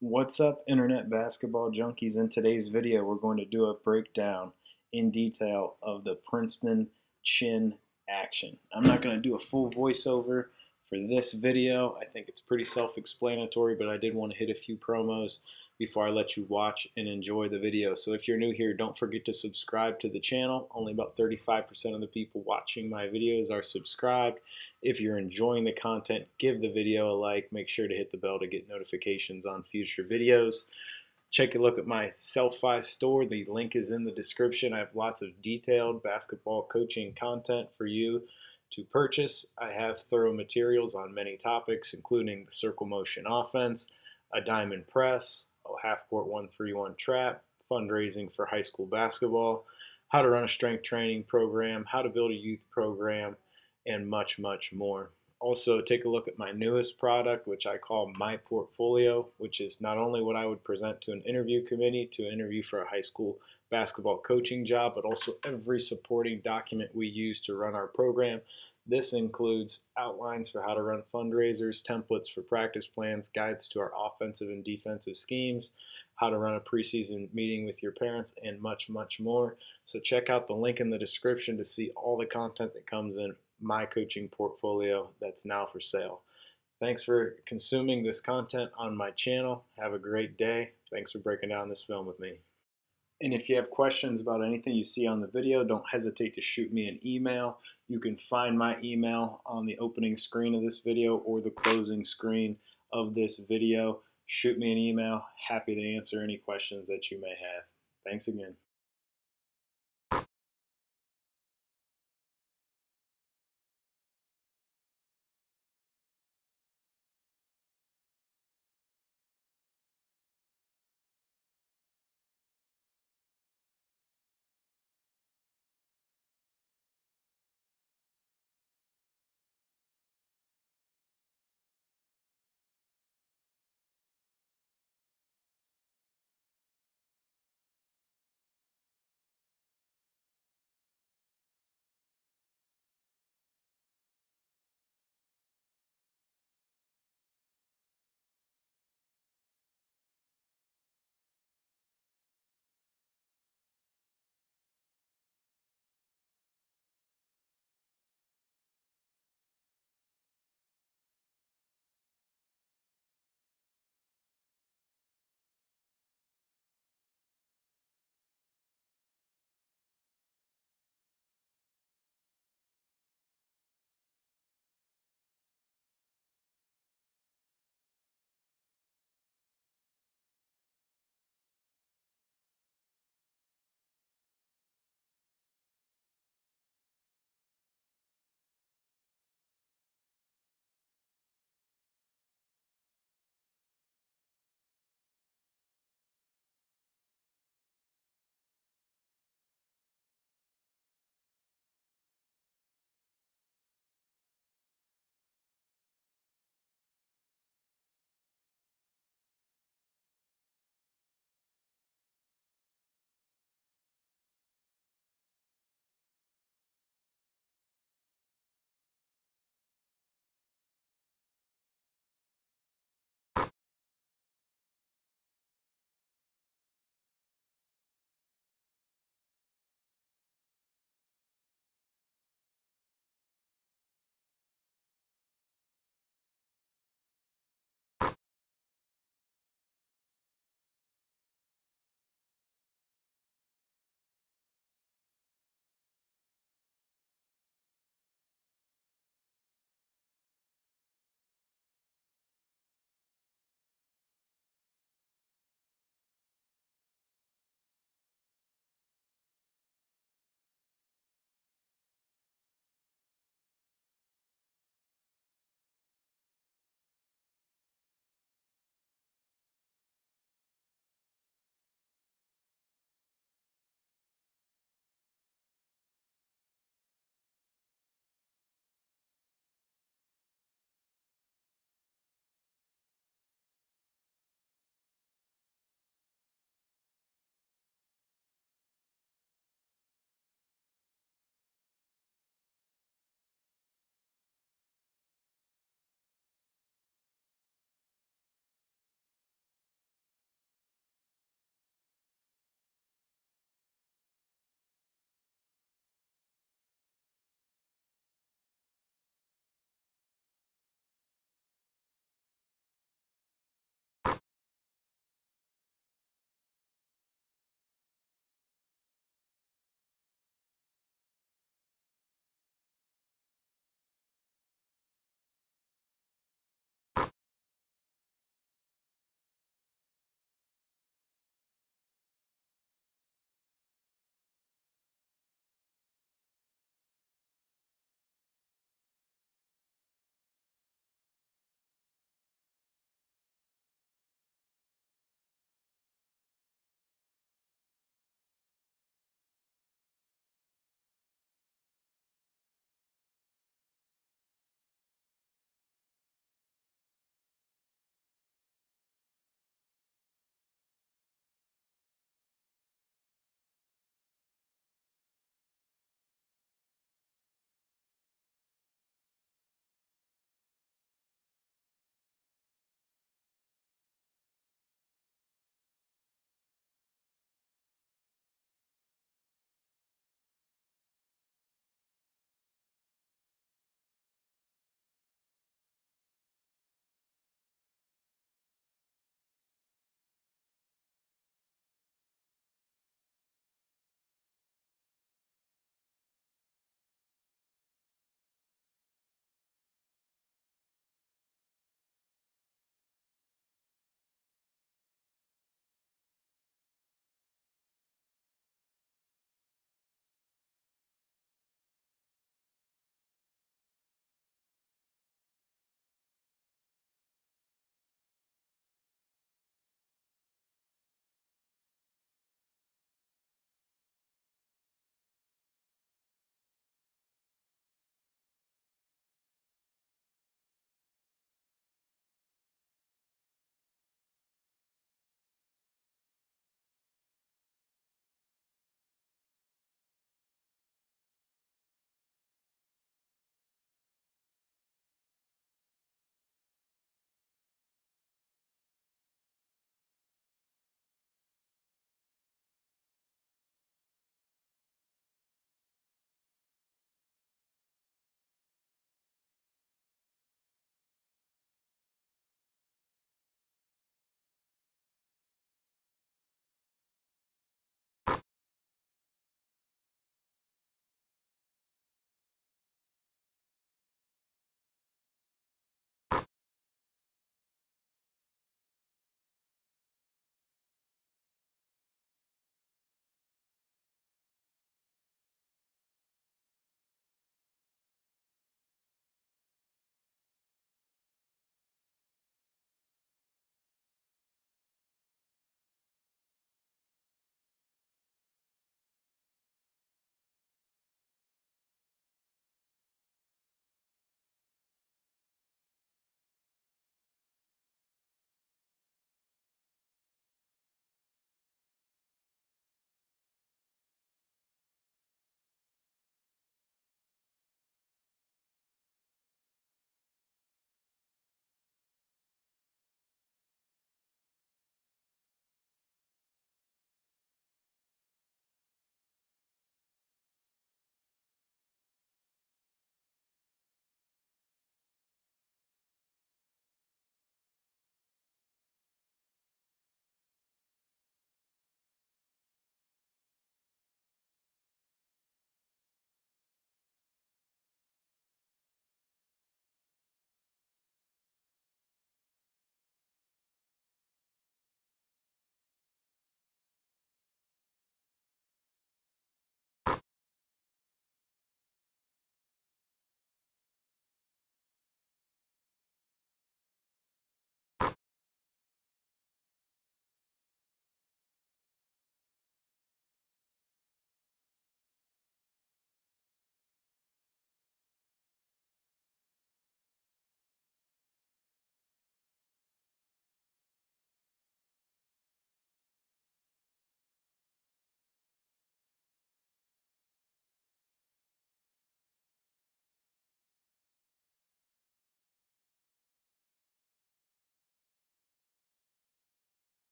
What's up, Internet Basketball Junkies? In today's video, we're going to do a breakdown in detail of the Princeton chin action. I'm not going to do a full voiceover for this video. I think it's pretty self-explanatory, but I did want to hit a few promos before I let you watch and enjoy the video. So if you're new here, don't forget to subscribe to the channel. Only about 35% of the people watching my videos are subscribed. If you're enjoying the content, give the video a like. Make sure to hit the bell to get notifications on future videos. Check a look at my Sellfy store. The link is in the description. I have lots of detailed basketball coaching content for you to purchase. I have thorough materials on many topics, including the circle motion offense, a diamond press, half court 131 trap, fundraising for high school basketball, how to run a strength training program, how to build a youth program, and much, much more. Also, take a look at my newest product, which I call My Portfolio, which is not only what I would present to an interview committee to interview for a high school basketball coaching job, but also every supporting document we use to run our program this includes outlines for how to run fundraisers, templates for practice plans, guides to our offensive and defensive schemes, how to run a preseason meeting with your parents, and much, much more. So check out the link in the description to see all the content that comes in my coaching portfolio that's now for sale. Thanks for consuming this content on my channel. Have a great day. Thanks for breaking down this film with me. And if you have questions about anything you see on the video, don't hesitate to shoot me an email. You can find my email on the opening screen of this video or the closing screen of this video. Shoot me an email. Happy to answer any questions that you may have. Thanks again.